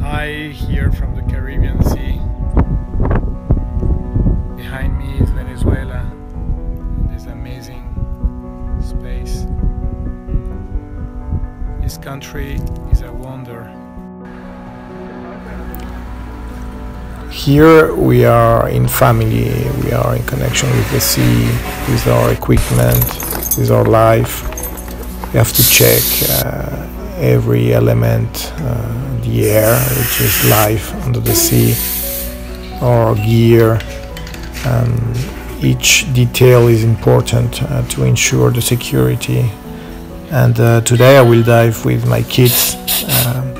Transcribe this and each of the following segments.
Hi, here from the Caribbean Sea. Behind me is Venezuela, this amazing space. This country is a wonder. Here we are in family, we are in connection with the sea, with our equipment, with our life. We have to check uh, every element, uh, the air, which is life under the sea, or gear. Um, each detail is important uh, to ensure the security. And uh, today I will dive with my kids. Um,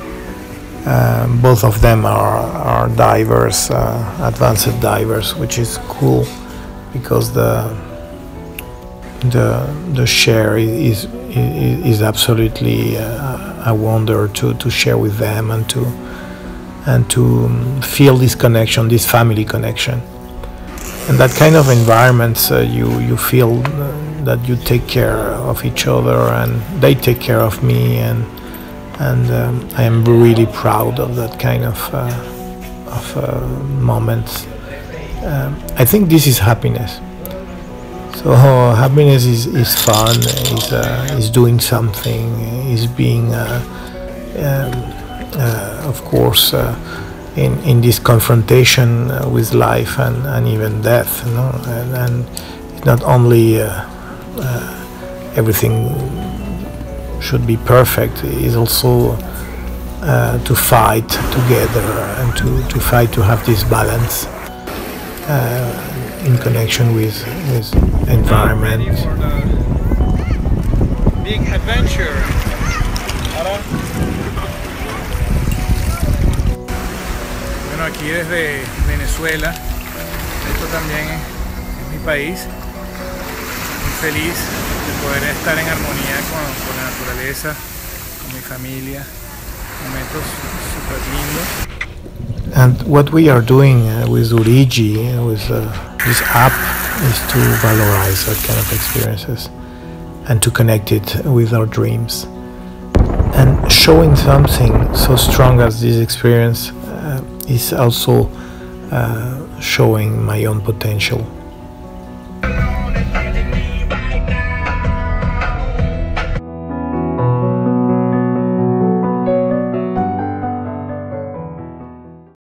um, both of them are, are divers, uh, advanced divers, which is cool because the the the share is is, absolutely uh, a wonder to, to share with them and to and to um, feel this connection, this family connection. And that kind of environment, uh, you you feel uh, that you take care of each other and they take care of me and and um, I am really proud of that kind of uh, of uh, moments. Um, I think this is happiness. So happiness is, is fun, is uh, is doing something, is being, uh, um, uh, of course, uh, in in this confrontation with life and, and even death. You know? and, and not only everything should be perfect is also uh, to fight together and to, to fight to have this balance uh, in connection with, with environment. Ready for the big adventure. Bueno, aquí desde Venezuela, esto también es, es mi país, muy feliz de poder estar en armonía con, con la naturaleza, con mi familia, momentos súper lindos. And what we are doing uh, with Uriji, uh, with uh, this app, is to valorize that kind of experiences and to connect it with our dreams. And showing something so strong as this experience uh, is also uh, showing my own potential